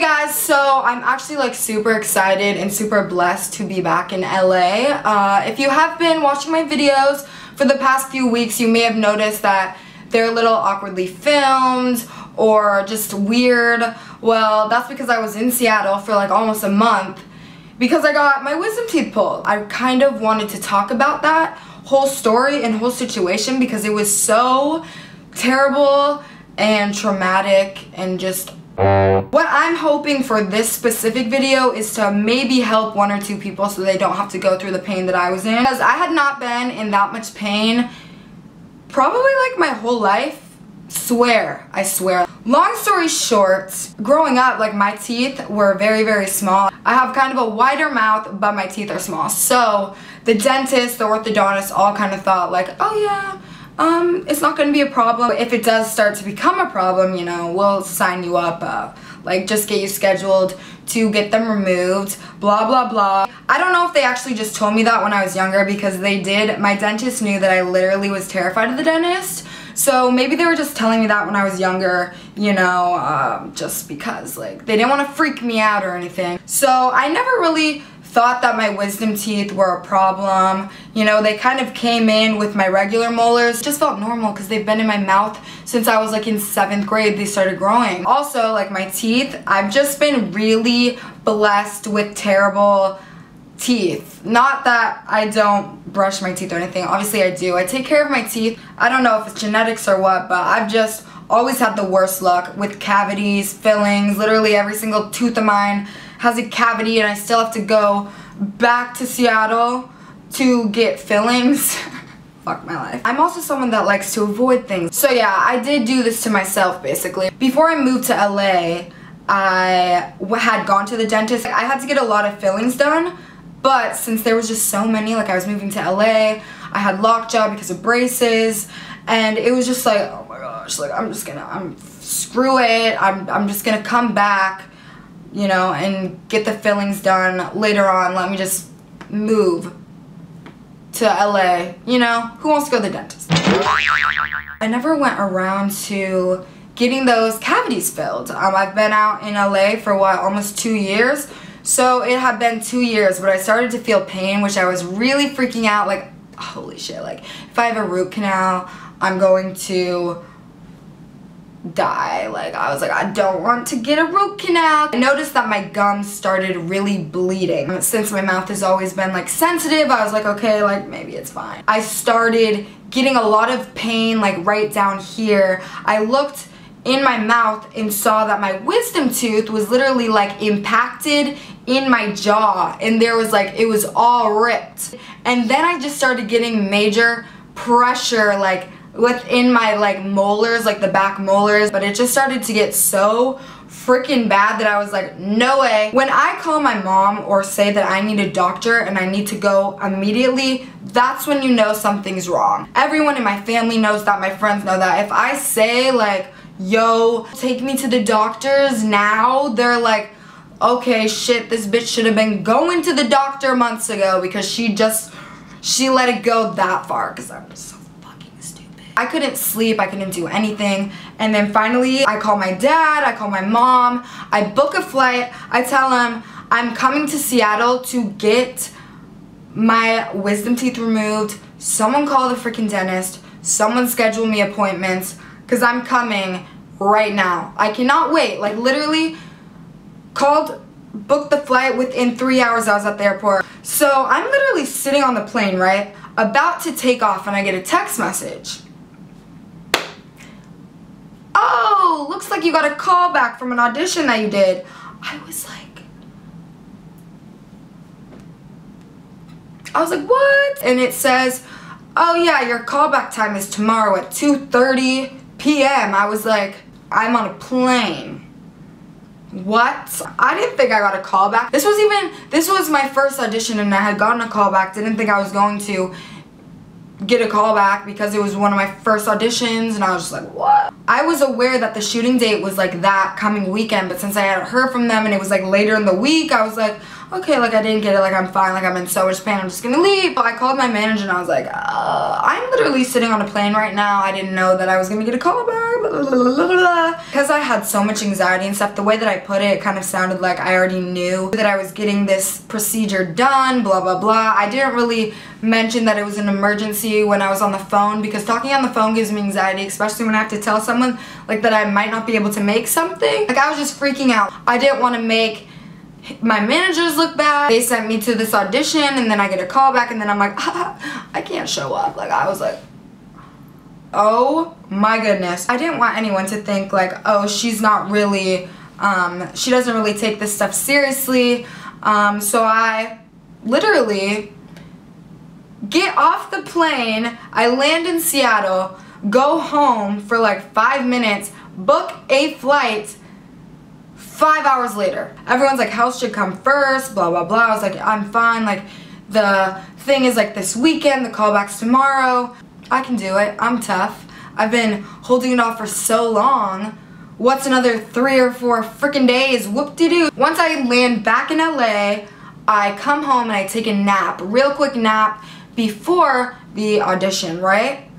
Guys, so I'm actually like super excited and super blessed to be back in LA. Uh, if you have been watching my videos for the past few weeks, you may have noticed that they're a little awkwardly filmed or just weird. Well, that's because I was in Seattle for like almost a month because I got my wisdom teeth pulled. I kind of wanted to talk about that whole story and whole situation because it was so terrible and traumatic and just what I'm hoping for this specific video is to maybe help one or two people so they don't have to go through the pain that I was in. Because I had not been in that much pain probably like my whole life. Swear, I swear. Long story short, growing up, like my teeth were very, very small. I have kind of a wider mouth, but my teeth are small. So the dentist, the orthodontist all kind of thought like, oh yeah, um, it's not gonna be a problem. If it does start to become a problem, you know, we'll sign you up, uh, like just get you scheduled to get them removed, blah, blah, blah. I don't know if they actually just told me that when I was younger because they did, my dentist knew that I literally was terrified of the dentist. So maybe they were just telling me that when I was younger, you know, um, just because like they didn't want to freak me out or anything. So I never really thought that my wisdom teeth were a problem. You know, they kind of came in with my regular molars. Just felt normal because they've been in my mouth since I was like in seventh grade. They started growing. Also, like my teeth, I've just been really blessed with terrible teeth. Not that I don't brush my teeth or anything. Obviously I do. I take care of my teeth. I don't know if it's genetics or what, but I've just always had the worst luck with cavities, fillings, literally every single tooth of mine has a cavity and I still have to go back to Seattle to get fillings. Fuck my life. I'm also someone that likes to avoid things. So yeah, I did do this to myself basically. Before I moved to LA, I had gone to the dentist. I had to get a lot of fillings done, but since there was just so many, like I was moving to LA, I had lockjaw because of braces, and it was just like, oh my gosh, like I'm just gonna, I'm, screw it, I'm, I'm just gonna come back you know, and get the fillings done later on. Let me just move to LA, you know? Who wants to go to the dentist? I never went around to getting those cavities filled. Um, I've been out in LA for what, almost two years? So it had been two years, but I started to feel pain, which I was really freaking out, like, holy shit, like, if I have a root canal, I'm going to die. Like, I was like, I don't want to get a root canal. I noticed that my gums started really bleeding. Since my mouth has always been, like, sensitive, I was like, okay, like, maybe it's fine. I started getting a lot of pain, like, right down here. I looked in my mouth and saw that my wisdom tooth was literally, like, impacted in my jaw. And there was, like, it was all ripped. And then I just started getting major pressure, like, within my like molars, like the back molars, but it just started to get so freaking bad that I was like, no way. When I call my mom or say that I need a doctor and I need to go immediately, that's when you know something's wrong. Everyone in my family knows that, my friends know that. If I say like, yo, take me to the doctors now, they're like, okay, shit, this bitch should have been going to the doctor months ago because she just, she let it go that far because I'm so I couldn't sleep, I couldn't do anything. And then finally, I call my dad, I call my mom, I book a flight, I tell them I'm coming to Seattle to get my wisdom teeth removed. Someone call the freaking dentist, someone schedule me appointments, because I'm coming right now. I cannot wait. Like literally called, booked the flight within three hours I was at the airport. So I'm literally sitting on the plane, right? About to take off and I get a text message oh, looks like you got a call back from an audition that you did. I was like, I was like, what? And it says, oh yeah, your callback time is tomorrow at 2.30 p.m. I was like, I'm on a plane. What? I didn't think I got a callback. This was even, this was my first audition and I had gotten a callback. Didn't think I was going to get a call back because it was one of my first auditions and I was just like, what? I was aware that the shooting date was like that coming weekend, but since I hadn't heard from them and it was like later in the week, I was like, okay, like I didn't get it, like I'm fine, like I'm in so much pain, I'm just gonna leave. But I called my manager and I was like, uh, I'm literally sitting on a plane right now. I didn't know that I was gonna get a call back, because I had so much anxiety and stuff, the way that I put it, it kind of sounded like I already knew that I was getting this procedure done, blah, blah, blah. I didn't really mention that it was an emergency when I was on the phone because talking on the phone gives me anxiety, especially when I have to tell someone like that I might not be able to make something. Like I was just freaking out. I didn't want to make my managers look bad. They sent me to this audition and then I get a call back and then I'm like, I can't show up. Like I was like, oh my goodness. I didn't want anyone to think like, oh, she's not really, um, she doesn't really take this stuff seriously. Um, so I literally get off the plane, I land in Seattle, go home for like five minutes, book a flight five hours later. Everyone's like, health should come first, blah, blah, blah. I was like, I'm fine. Like, the thing is like this weekend, the callback's tomorrow. I can do it. I'm tough. I've been holding it off for so long. What's another three or four freaking days? Whoop-de-doo. Once I land back in LA, I come home and I take a nap, real quick nap before the audition, right?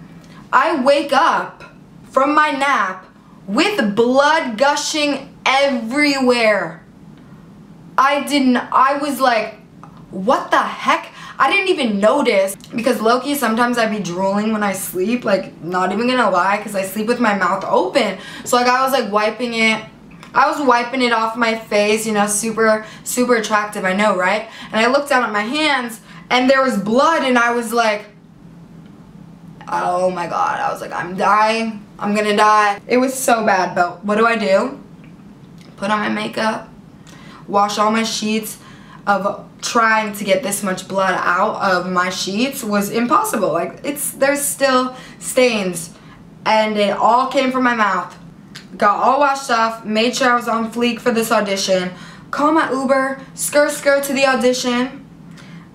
I wake up from my nap with blood gushing everywhere. I didn't, I was like, what the heck? I didn't even notice. Because Loki sometimes I'd be drooling when I sleep like not even gonna lie because I sleep with my mouth open. So like I was like wiping it I was wiping it off my face you know super super attractive I know right? And I looked down at my hands and there was blood and I was like oh my god I was like I'm dying. I'm gonna die. It was so bad but what do I do put on my makeup wash all my sheets of trying to get this much blood out of my sheets was impossible. Like it's there's still stains and it all came from my mouth. Got all washed off, made sure I was on fleek for this audition. Call my Uber, skirt skirt to the audition.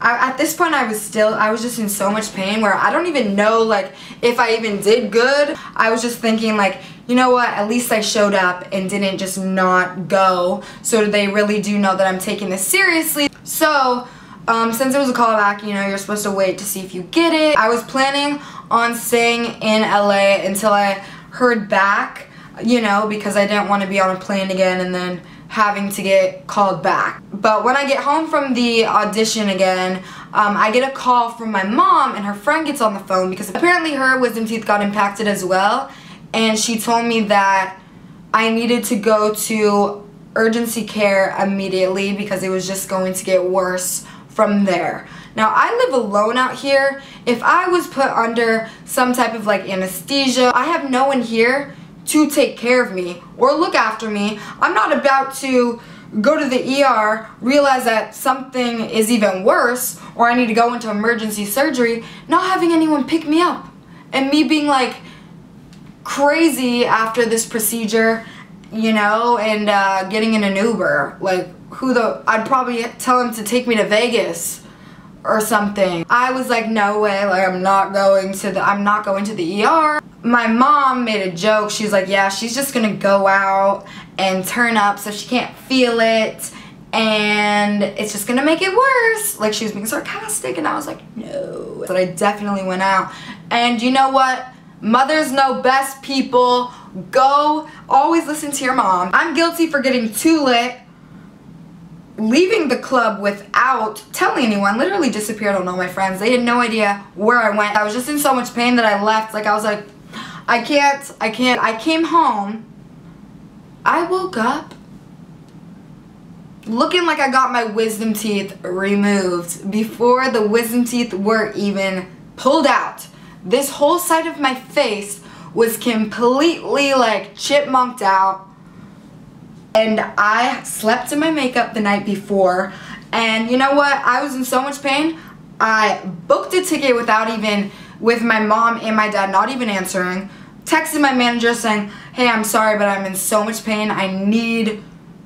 I, at this point I was still, I was just in so much pain where I don't even know like if I even did good. I was just thinking like, you know what, at least I showed up and didn't just not go. So they really do know that I'm taking this seriously. So, um, since it was a callback, you know, you're supposed to wait to see if you get it. I was planning on staying in LA until I heard back, you know, because I didn't want to be on a plane again and then having to get called back. But when I get home from the audition again, um, I get a call from my mom and her friend gets on the phone because apparently her wisdom teeth got impacted as well. And she told me that I needed to go to urgency care immediately because it was just going to get worse from there. Now I live alone out here. If I was put under some type of like anesthesia, I have no one here to take care of me or look after me. I'm not about to go to the ER, realize that something is even worse, or I need to go into emergency surgery, not having anyone pick me up. And me being like crazy after this procedure you know, and uh, getting in an Uber. Like, who the, I'd probably tell him to take me to Vegas or something. I was like, no way, like, I'm not going to the, I'm not going to the ER. My mom made a joke. She's like, yeah, she's just gonna go out and turn up so she can't feel it and it's just gonna make it worse. Like she was being sarcastic and I was like, no. But I definitely went out. And you know what? Mothers know best people. Go, always listen to your mom. I'm guilty for getting too lit, leaving the club without telling anyone, literally disappeared on all my friends. They had no idea where I went. I was just in so much pain that I left. Like I was like, I can't, I can't. I came home, I woke up looking like I got my wisdom teeth removed before the wisdom teeth were even pulled out this whole side of my face was completely like chipmunked out. And I slept in my makeup the night before. And you know what? I was in so much pain I booked a ticket without even with my mom and my dad not even answering. Texted my manager saying hey I'm sorry but I'm in so much pain. I need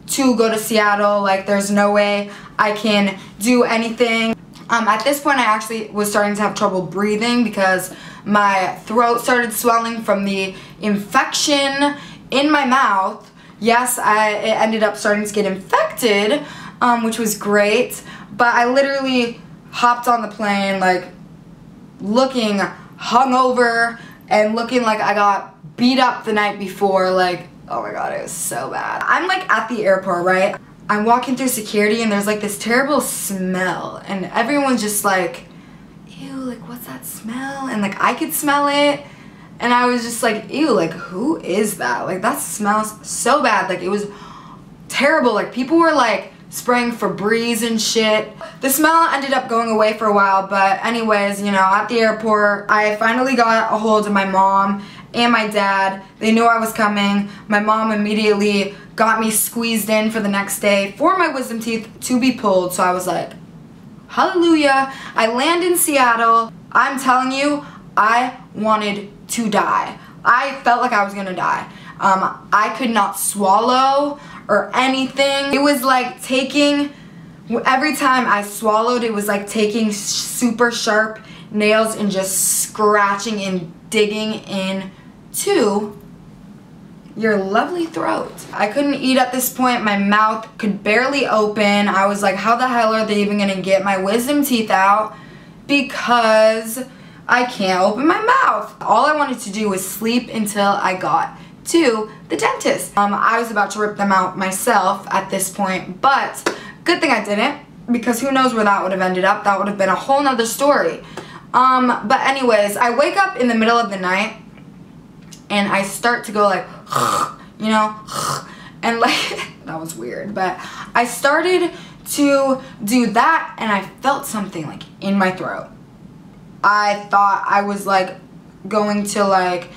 to go to Seattle. Like there's no way I can do anything um, at this point I actually was starting to have trouble breathing because my throat started swelling from the infection in my mouth. Yes, I it ended up starting to get infected, um, which was great. But I literally hopped on the plane like looking hungover and looking like I got beat up the night before. Like, oh my god, it was so bad. I'm like at the airport, right? I'm walking through security and there's like this terrible smell and everyone's just like, ew, like what's that smell? And like I could smell it and I was just like, ew, like who is that? Like that smells so bad. Like it was terrible. Like people were like spraying Febreze and shit. The smell ended up going away for a while, but anyways, you know, at the airport, I finally got a hold of my mom and my dad. They knew I was coming. My mom immediately got me squeezed in for the next day for my wisdom teeth to be pulled. So I was like, hallelujah. I land in Seattle. I'm telling you, I wanted to die. I felt like I was gonna die. Um, I could not swallow or anything. It was like taking, every time I swallowed, it was like taking super sharp nails and just scratching and digging into your lovely throat. I couldn't eat at this point. My mouth could barely open. I was like, how the hell are they even gonna get my wisdom teeth out? Because I can't open my mouth. All I wanted to do was sleep until I got to the dentist. Um, I was about to rip them out myself at this point, but good thing I didn't because who knows where that would have ended up. That would have been a whole nother story. Um, but anyways, I wake up in the middle of the night and I start to go like, you know, and like, that was weird, but I started to do that and I felt something like in my throat. I thought I was like going to like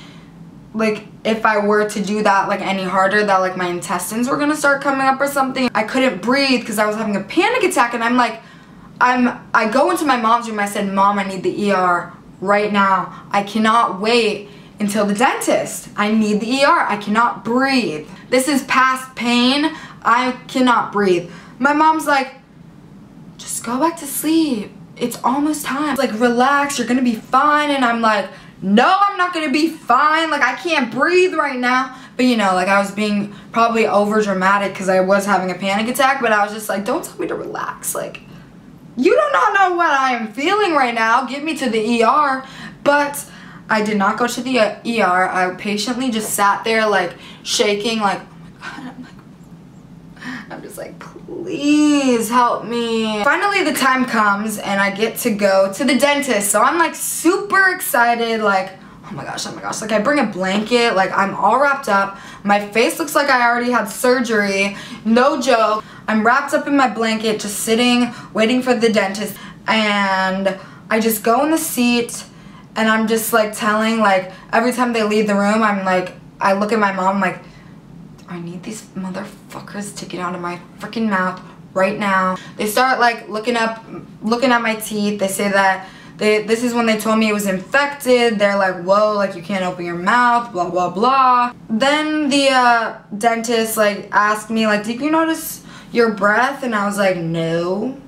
like if I were to do that like any harder that like my intestines were gonna start coming up or something. I couldn't breathe because I was having a panic attack and I'm like I'm I go into my mom's room I said mom I need the ER right now. I cannot wait until the dentist. I need the ER. I cannot breathe. This is past pain. I cannot breathe. My mom's like just go back to sleep it's almost time. Like, relax, you're gonna be fine. And I'm like, no, I'm not gonna be fine. Like, I can't breathe right now. But you know, like I was being probably over dramatic because I was having a panic attack, but I was just like, don't tell me to relax. Like, you do not know what I am feeling right now. Get me to the ER. But I did not go to the ER. I patiently just sat there like shaking like, oh I'm just like, please help me. Finally the time comes and I get to go to the dentist. So I'm like super excited like oh my gosh, oh my gosh. Like I bring a blanket, like I'm all wrapped up. My face looks like I already had surgery. No joke. I'm wrapped up in my blanket just sitting waiting for the dentist and I just go in the seat and I'm just like telling like every time they leave the room I'm like I look at my mom like I need these motherfuckers to get out of my freaking mouth right now. They start like looking up, looking at my teeth. They say that they, this is when they told me it was infected. They're like, whoa, like you can't open your mouth, blah, blah, blah. Then the uh, dentist like asked me like, did you notice your breath? And I was like, no.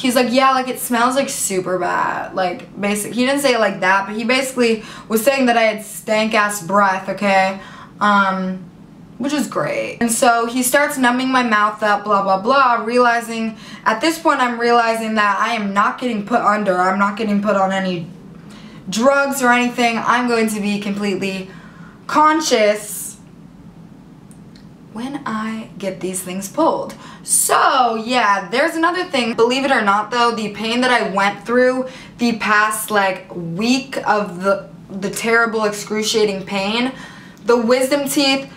He's like, yeah, like it smells like super bad. Like basic, he didn't say it like that, but he basically was saying that I had stank ass breath, okay? Um, which is great. And so he starts numbing my mouth up, blah, blah, blah, realizing, at this point I'm realizing that I am not getting put under, I'm not getting put on any drugs or anything. I'm going to be completely conscious when I get these things pulled. So yeah, there's another thing. Believe it or not though, the pain that I went through the past like week of the, the terrible excruciating pain, the wisdom teeth,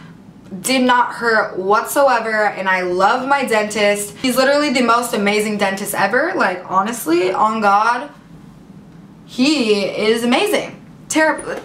did not hurt whatsoever and I love my dentist. He's literally the most amazing dentist ever. Like honestly, on God, he is amazing. Terrible.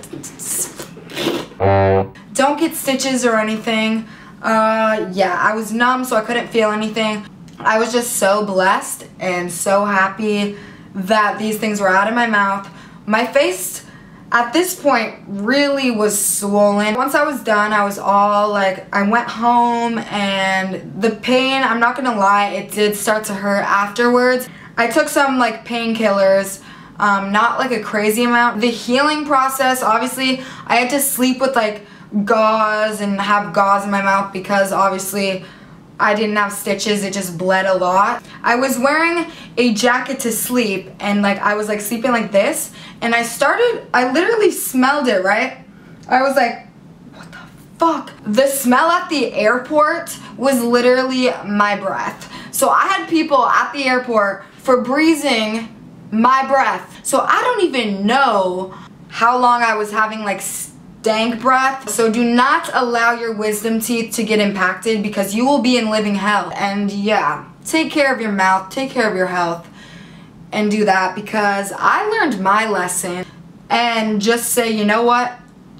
Don't get stitches or anything. Uh, yeah, I was numb so I couldn't feel anything. I was just so blessed and so happy that these things were out of my mouth. My face at this point really was swollen. Once I was done, I was all like, I went home and the pain, I'm not gonna lie, it did start to hurt afterwards. I took some like painkillers, um, not like a crazy amount. The healing process, obviously, I had to sleep with like gauze and have gauze in my mouth because obviously I didn't have stitches, it just bled a lot. I was wearing a jacket to sleep and like I was like sleeping like this and I started, I literally smelled it, right? I was like, what the fuck? The smell at the airport was literally my breath. So I had people at the airport for breathing my breath. So I don't even know how long I was having like stank breath. So do not allow your wisdom teeth to get impacted because you will be in living hell. And yeah, take care of your mouth, take care of your health and do that because I learned my lesson and just say, you know what,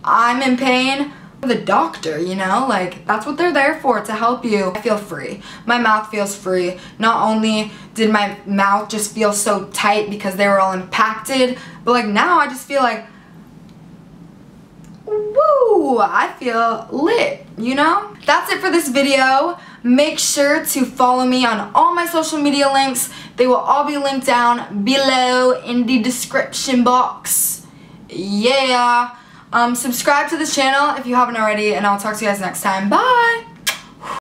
I'm in pain. The doctor, you know, like that's what they're there for, to help you. I feel free. My mouth feels free. Not only did my mouth just feel so tight because they were all impacted, but like now I just feel like woo, I feel lit, you know? That's it for this video. Make sure to follow me on all my social media links. They will all be linked down below in the description box. Yeah. Um, subscribe to this channel if you haven't already, and I'll talk to you guys next time. Bye!